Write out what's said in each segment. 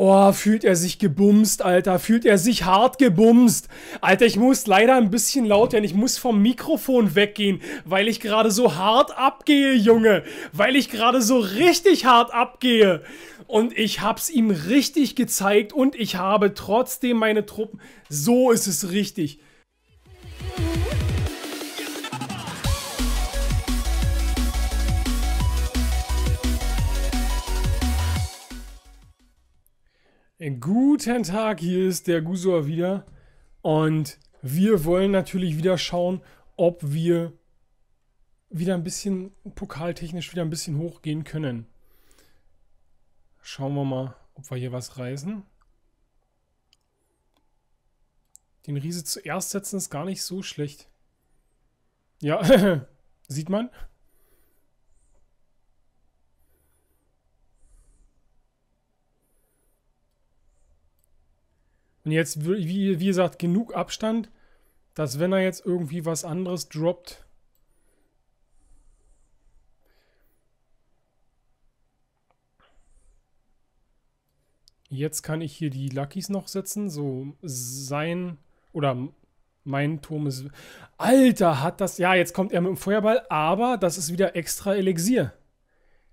Oh, fühlt er sich gebumst, Alter. Fühlt er sich hart gebumst. Alter, ich muss leider ein bisschen laut werden. Ich muss vom Mikrofon weggehen, weil ich gerade so hart abgehe, Junge. Weil ich gerade so richtig hart abgehe. Und ich hab's ihm richtig gezeigt und ich habe trotzdem meine Truppen. So ist es richtig. Guten Tag, hier ist der Gusor wieder und wir wollen natürlich wieder schauen, ob wir wieder ein bisschen pokaltechnisch wieder ein bisschen hochgehen können. Schauen wir mal, ob wir hier was reißen. Den Riese zuerst setzen ist gar nicht so schlecht. Ja, sieht man. Und jetzt, wie, wie gesagt, genug Abstand, dass wenn er jetzt irgendwie was anderes droppt, Jetzt kann ich hier die Luckys noch setzen. So sein oder mein Turm ist... Alter, hat das... Ja, jetzt kommt er mit dem Feuerball, aber das ist wieder extra Elixier.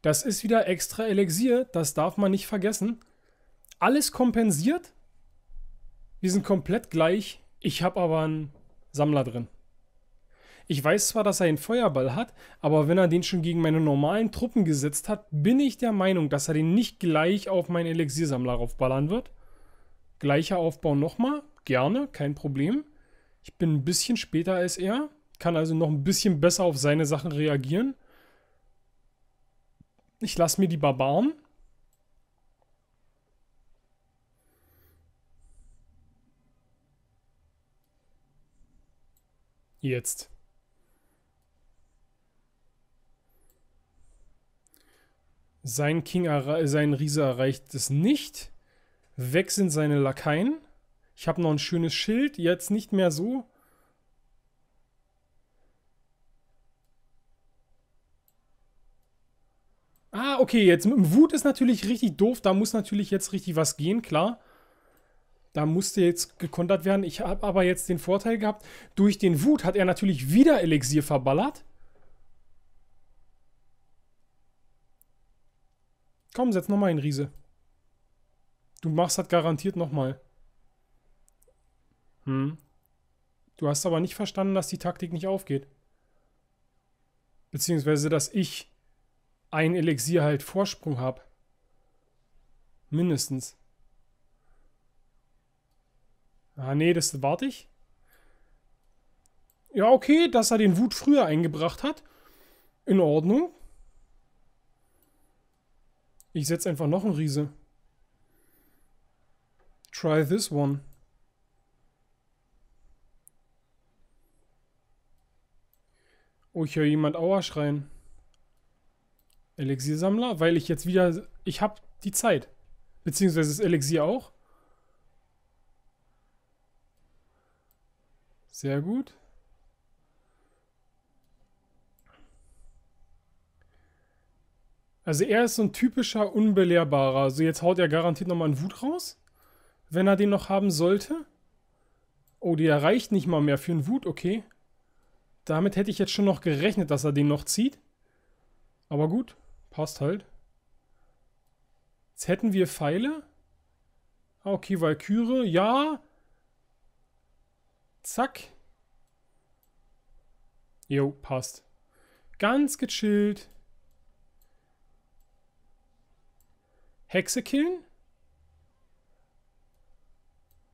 Das ist wieder extra Elixier. Das darf man nicht vergessen. Alles kompensiert. Wir sind komplett gleich. Ich habe aber einen Sammler drin. Ich weiß zwar, dass er einen Feuerball hat, aber wenn er den schon gegen meine normalen Truppen gesetzt hat, bin ich der Meinung, dass er den nicht gleich auf meinen Elixiersammler raufballern wird. Gleicher Aufbau nochmal, gerne, kein Problem. Ich bin ein bisschen später als er, kann also noch ein bisschen besser auf seine Sachen reagieren. Ich lasse mir die Barbaren. Jetzt. Sein King, sein Riese erreicht es nicht. Weg sind seine Lakaien. Ich habe noch ein schönes Schild, jetzt nicht mehr so. Ah, okay, jetzt mit dem Wut ist natürlich richtig doof. Da muss natürlich jetzt richtig was gehen, klar. Da musste jetzt gekontert werden. Ich habe aber jetzt den Vorteil gehabt, durch den Wut hat er natürlich wieder Elixier verballert. Komm, setz nochmal ein Riese. Du machst das garantiert nochmal. Hm. Du hast aber nicht verstanden, dass die Taktik nicht aufgeht. Beziehungsweise, dass ich ein Elixier halt Vorsprung habe. Mindestens. Ah, nee, das warte ich. Ja, okay, dass er den Wut früher eingebracht hat. In Ordnung. Ich setze einfach noch einen Riese. Try this one. Oh, ich höre jemand Aua schreien. Elixiersammler, weil ich jetzt wieder... Ich habe die Zeit. Beziehungsweise das Elixier auch. Sehr gut. Also er ist so ein typischer Unbelehrbarer. Also jetzt haut er garantiert nochmal einen Wut raus. Wenn er den noch haben sollte. Oh, die erreicht nicht mal mehr für einen Wut, okay. Damit hätte ich jetzt schon noch gerechnet, dass er den noch zieht. Aber gut, passt halt. Jetzt hätten wir Pfeile. Ah, okay, Valkyrie, ja. Zack. Jo, passt. Ganz gechillt. Hexe killen?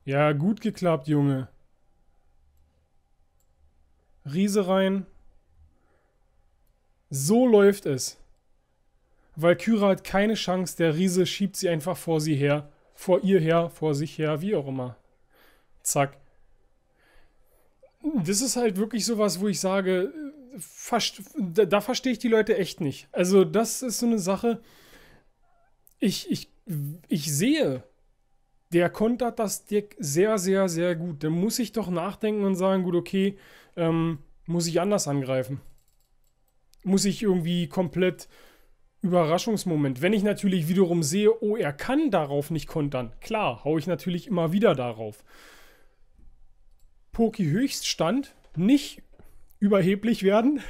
Ja, gut geklappt, Junge. Riese rein. So läuft es. Valkyra hat keine Chance, der Riese schiebt sie einfach vor sie her. Vor ihr her, vor sich her, wie auch immer. Zack das ist halt wirklich sowas, wo ich sage, da, da verstehe ich die Leute echt nicht. Also, das ist so eine Sache. Ich, ich, ich sehe, der kontert das Deck sehr, sehr, sehr gut. Dann muss ich doch nachdenken und sagen, gut, okay, ähm, muss ich anders angreifen. Muss ich irgendwie komplett Überraschungsmoment. Wenn ich natürlich wiederum sehe, oh, er kann darauf nicht kontern, klar, haue ich natürlich immer wieder darauf. Poki Höchststand, nicht überheblich werden.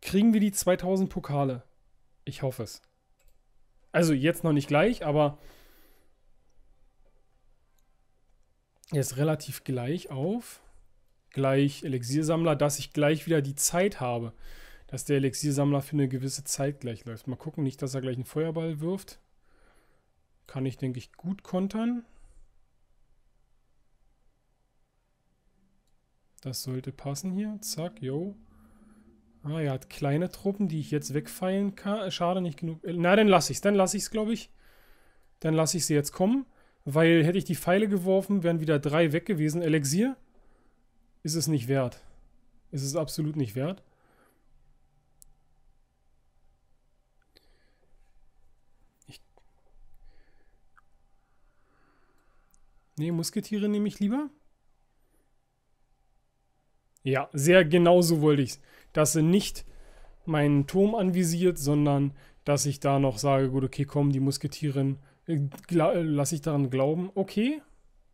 Kriegen wir die 2000 Pokale? Ich hoffe es. Also jetzt noch nicht gleich, aber jetzt relativ gleich auf. Gleich Elixiersammler, dass ich gleich wieder die Zeit habe. Dass der Elixiersammler für eine gewisse Zeit gleich läuft. Mal gucken, nicht, dass er gleich einen Feuerball wirft. Kann ich, denke ich, gut kontern. Das sollte passen hier. Zack, yo. Ah, er hat kleine Truppen, die ich jetzt wegfeilen kann. Schade, nicht genug. Na, dann lasse ich es. Dann lasse ich es, glaube ich. Dann lasse ich sie jetzt kommen. Weil hätte ich die Pfeile geworfen, wären wieder drei weg gewesen. Elixier ist es nicht wert. Ist es absolut nicht wert. Ich nee, Musketiere nehme ich lieber. Ja, sehr genau so wollte ich es. Dass sie nicht meinen Turm anvisiert, sondern dass ich da noch sage, gut, okay, komm, die Musketierin, äh, lasse ich daran glauben. Okay,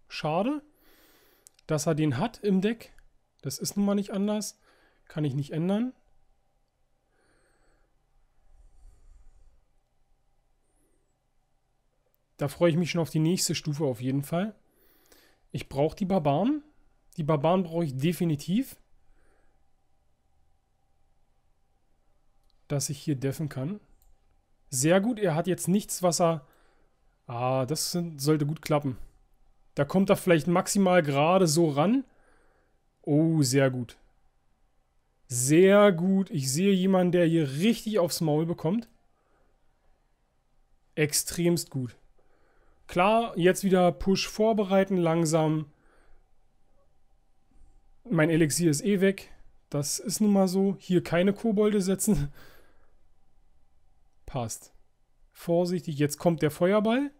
schade, dass er den hat im Deck. Das ist nun mal nicht anders. Kann ich nicht ändern. Da freue ich mich schon auf die nächste Stufe auf jeden Fall. Ich brauche die Barbaren. Die Barbaren brauche ich definitiv. Dass ich hier deffen kann. Sehr gut, er hat jetzt nichts, was er... Ah, das sind, sollte gut klappen. Da kommt er vielleicht maximal gerade so ran. Oh, sehr gut. Sehr gut. Ich sehe jemanden, der hier richtig aufs Maul bekommt. Extremst gut. Klar, jetzt wieder Push vorbereiten, langsam. Mein Elixier ist eh weg. Das ist nun mal so. Hier keine Kobolde setzen. Passt. Vorsichtig, jetzt kommt der Feuerball.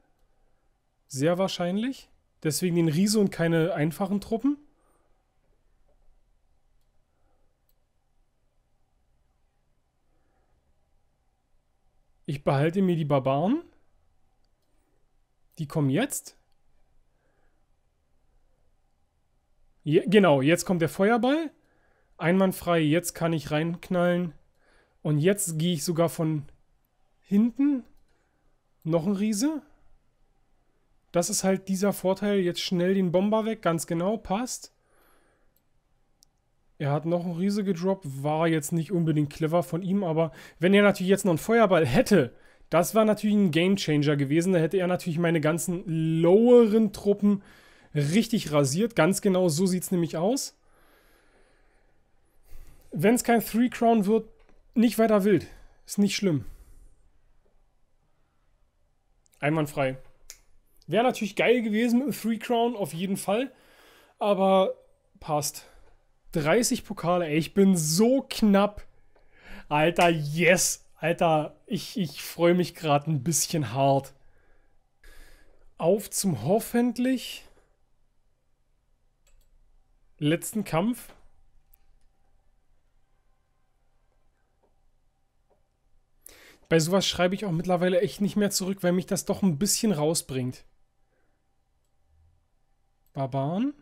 Sehr wahrscheinlich. Deswegen den Riese und keine einfachen Truppen. Ich behalte mir die Barbaren. Die kommen jetzt. Je, genau, jetzt kommt der Feuerball. Einwandfrei, jetzt kann ich reinknallen. Und jetzt gehe ich sogar von Hinten noch ein Riese. Das ist halt dieser Vorteil. Jetzt schnell den Bomber weg. Ganz genau, passt. Er hat noch einen Riese gedroppt. War jetzt nicht unbedingt clever von ihm, aber wenn er natürlich jetzt noch einen Feuerball hätte, das war natürlich ein Gamechanger gewesen. Da hätte er natürlich meine ganzen loweren Truppen richtig rasiert. Ganz genau so sieht es nämlich aus. Wenn es kein Three Crown wird, nicht weiter wild. Ist nicht schlimm. Einwandfrei. Wäre natürlich geil gewesen mit Three Crown, auf jeden Fall. Aber passt. 30 Pokale, ey, ich bin so knapp. Alter, yes. Alter, ich, ich freue mich gerade ein bisschen hart. Auf zum hoffentlich letzten Kampf. Bei sowas schreibe ich auch mittlerweile echt nicht mehr zurück, weil mich das doch ein bisschen rausbringt. Barbaren.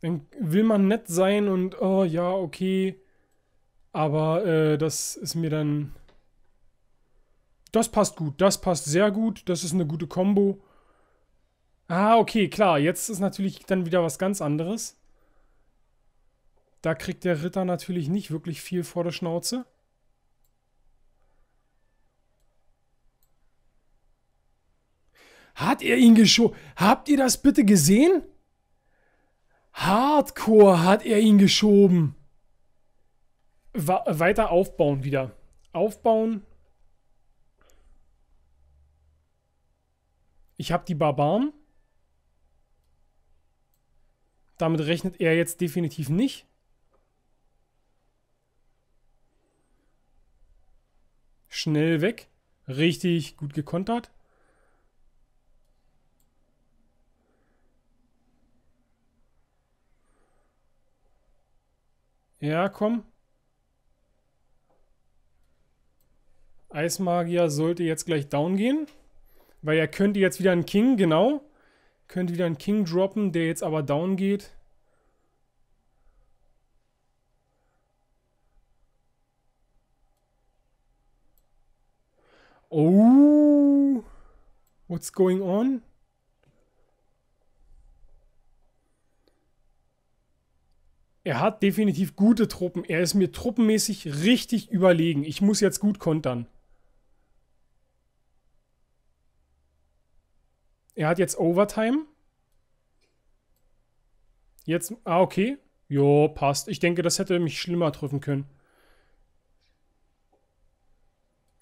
Dann will man nett sein und, oh ja, okay. Aber äh, das ist mir dann... Das passt gut, das passt sehr gut. Das ist eine gute Combo. Ah, okay, klar. Jetzt ist natürlich dann wieder was ganz anderes. Da kriegt der Ritter natürlich nicht wirklich viel vor der Schnauze. Hat er ihn geschoben? Habt ihr das bitte gesehen? Hardcore hat er ihn geschoben. Wa weiter aufbauen wieder. Aufbauen. Ich habe die Barbaren. Damit rechnet er jetzt definitiv nicht. Schnell weg. Richtig gut gekontert. Ja, komm. Eismagier sollte jetzt gleich down gehen. Weil er könnte jetzt wieder einen King, genau. Könnte wieder einen King droppen, der jetzt aber down geht. Oh. What's going on? Er hat definitiv gute Truppen. Er ist mir truppenmäßig richtig überlegen. Ich muss jetzt gut kontern. Er hat jetzt Overtime. Jetzt, ah, okay. Jo, passt. Ich denke, das hätte mich schlimmer treffen können.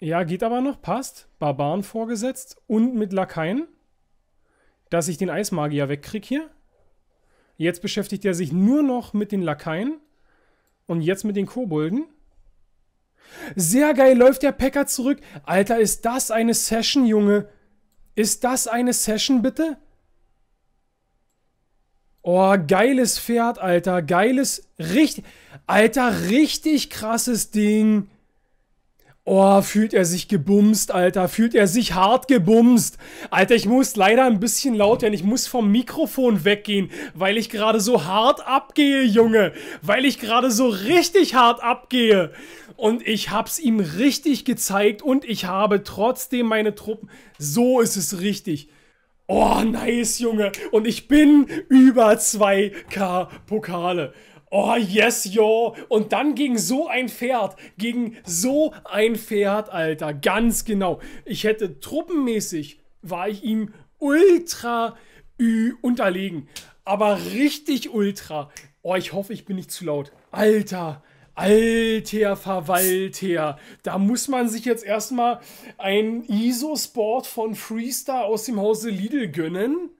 Ja, geht aber noch, passt. Barbaren vorgesetzt und mit Lakaien. Dass ich den Eismagier wegkriege hier. Jetzt beschäftigt er sich nur noch mit den Lakaien. Und jetzt mit den Kobolden. Sehr geil, läuft der Packer zurück. Alter, ist das eine Session, Junge. Ist das eine Session, bitte? Oh, geiles Pferd, Alter. Geiles, richtig, Alter, richtig krasses Ding. Oh, fühlt er sich gebumst, Alter. Fühlt er sich hart gebumst. Alter, ich muss leider ein bisschen laut werden. Ich muss vom Mikrofon weggehen, weil ich gerade so hart abgehe, Junge. Weil ich gerade so richtig hart abgehe. Und ich hab's ihm richtig gezeigt und ich habe trotzdem meine Truppen. So ist es richtig. Oh, nice, Junge. Und ich bin über 2K Pokale. Oh, yes, yo. Und dann gegen so ein Pferd. Gegen so ein Pferd, Alter. Ganz genau. Ich hätte truppenmäßig, war ich ihm ultra unterlegen. Aber richtig ultra. Oh, ich hoffe, ich bin nicht zu laut. Alter. Alter Verwalter, da muss man sich jetzt erstmal ein ISO-Sport von Freestar aus dem Hause Lidl gönnen.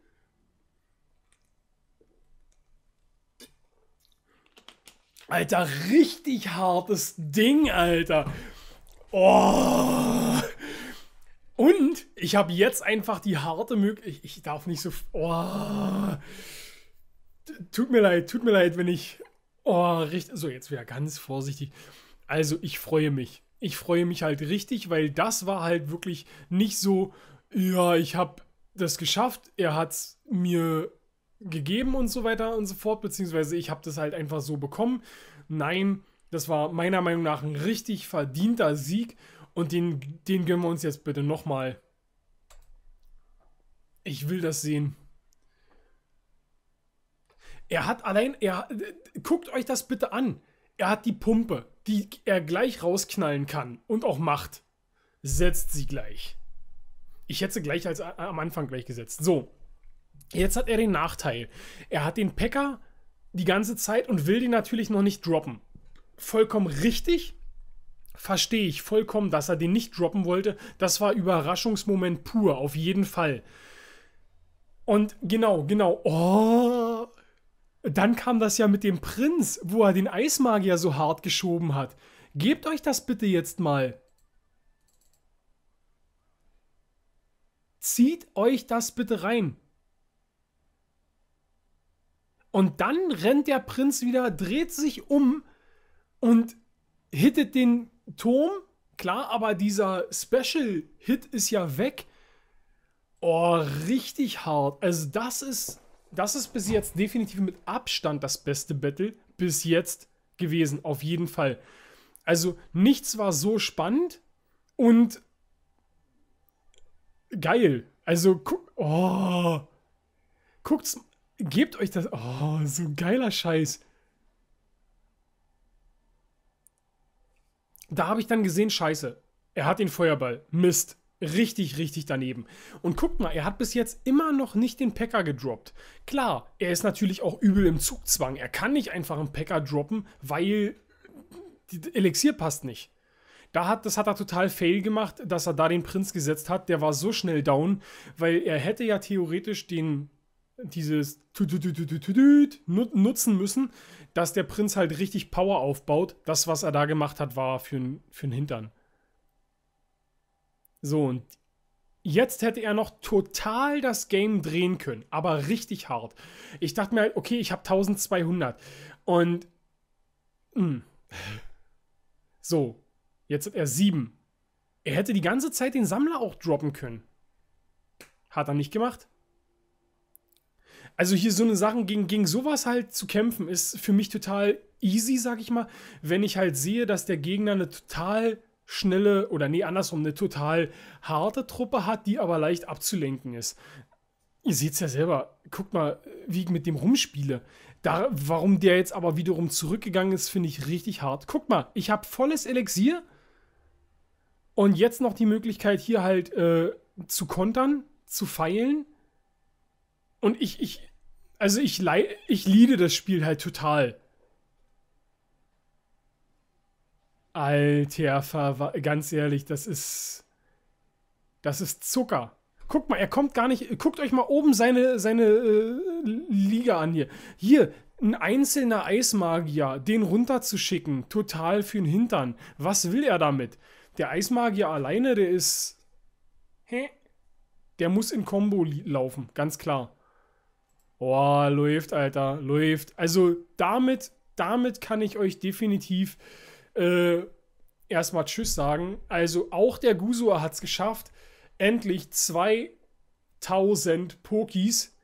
Alter, richtig hartes Ding, Alter. Oh. Und ich habe jetzt einfach die harte Möglichkeit. Ich, darf nicht so. Oh. Tut mir leid, tut mir leid, wenn ich. Oh, richtig. So, jetzt wieder ganz vorsichtig. Also, ich freue mich. Ich freue mich halt richtig, weil das war halt wirklich nicht so. Ja, ich habe das geschafft. Er hat es mir gegeben und so weiter und so fort, beziehungsweise ich habe das halt einfach so bekommen. Nein, das war meiner Meinung nach ein richtig verdienter Sieg und den, den gönnen wir uns jetzt bitte nochmal. Ich will das sehen. Er hat allein, er, guckt euch das bitte an. Er hat die Pumpe, die er gleich rausknallen kann und auch macht. Setzt sie gleich. Ich hätte sie gleich als am Anfang gleich gesetzt. So, Jetzt hat er den Nachteil. Er hat den Packer die ganze Zeit und will den natürlich noch nicht droppen. Vollkommen richtig. Verstehe ich vollkommen, dass er den nicht droppen wollte. Das war Überraschungsmoment pur, auf jeden Fall. Und genau, genau. Oh. Dann kam das ja mit dem Prinz, wo er den Eismagier so hart geschoben hat. Gebt euch das bitte jetzt mal. Zieht euch das bitte rein. Und dann rennt der Prinz wieder, dreht sich um und hittet den Turm. Klar, aber dieser Special-Hit ist ja weg. Oh, richtig hart. Also das ist, das ist bis jetzt definitiv mit Abstand das beste Battle bis jetzt gewesen. Auf jeden Fall. Also nichts war so spannend und geil. Also, guck, oh, guckt's, Gebt euch das. Oh, so ein geiler Scheiß. Da habe ich dann gesehen, scheiße. Er hat den Feuerball. Mist. Richtig, richtig daneben. Und guckt mal, er hat bis jetzt immer noch nicht den Packer gedroppt. Klar, er ist natürlich auch übel im Zugzwang. Er kann nicht einfach einen Packer droppen, weil Elixier passt nicht. Da hat, das hat er total fail gemacht, dass er da den Prinz gesetzt hat. Der war so schnell down, weil er hätte ja theoretisch den dieses nutzen müssen, dass der Prinz halt richtig Power aufbaut. Das, was er da gemacht hat, war für einen Hintern. So, und jetzt hätte er noch total das Game drehen können, aber richtig hart. Ich dachte mir halt, okay, ich habe 1200 und Hm. So, jetzt hat er sieben. Er hätte die ganze Zeit den Sammler auch droppen können. Hat er nicht gemacht. Also hier so eine Sache, gegen, gegen sowas halt zu kämpfen, ist für mich total easy, sag ich mal, wenn ich halt sehe, dass der Gegner eine total schnelle, oder nee, andersrum, eine total harte Truppe hat, die aber leicht abzulenken ist. Ihr seht es ja selber, guckt mal, wie ich mit dem rumspiele. Da, warum der jetzt aber wiederum zurückgegangen ist, finde ich richtig hart. Guckt mal, ich habe volles Elixier und jetzt noch die Möglichkeit, hier halt äh, zu kontern, zu feilen. Und ich, ich, also ich, ich liebe das Spiel halt total. Alter, ganz ehrlich, das ist. Das ist Zucker. Guckt mal, er kommt gar nicht. Guckt euch mal oben seine, seine äh, Liga an hier. Hier, ein einzelner Eismagier, den runterzuschicken, total für den Hintern. Was will er damit? Der Eismagier alleine, der ist. Hä? Der muss in Combo laufen, ganz klar. Oh, läuft, Alter, läuft. Also damit, damit kann ich euch definitiv äh, erstmal Tschüss sagen. Also auch der Gusua hat es geschafft, endlich 2000 Pokis.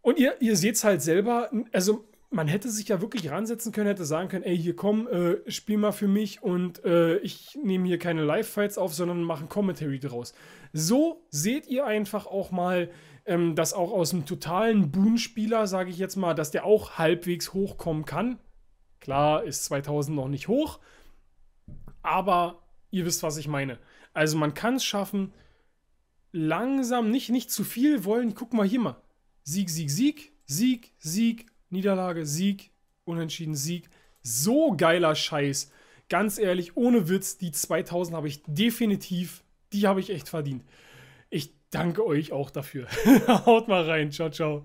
Und ihr, ihr seht es halt selber, also man hätte sich ja wirklich ransetzen können, hätte sagen können, ey, hier komm, äh, spiel mal für mich und äh, ich nehme hier keine Live-Fights auf, sondern mache ein Commentary draus. So seht ihr einfach auch mal, ähm, dass auch aus einem totalen Boon-Spieler, sage ich jetzt mal, dass der auch halbwegs hochkommen kann. Klar ist 2000 noch nicht hoch, aber ihr wisst, was ich meine. Also man kann es schaffen, langsam, nicht, nicht zu viel wollen. Guck mal hier mal. Sieg, Sieg, Sieg, Sieg, Sieg, Niederlage, Sieg, Unentschieden, Sieg. So geiler Scheiß. Ganz ehrlich, ohne Witz, die 2000 habe ich definitiv, die habe ich echt verdient. Ich danke euch auch dafür. Haut mal rein. Ciao, ciao.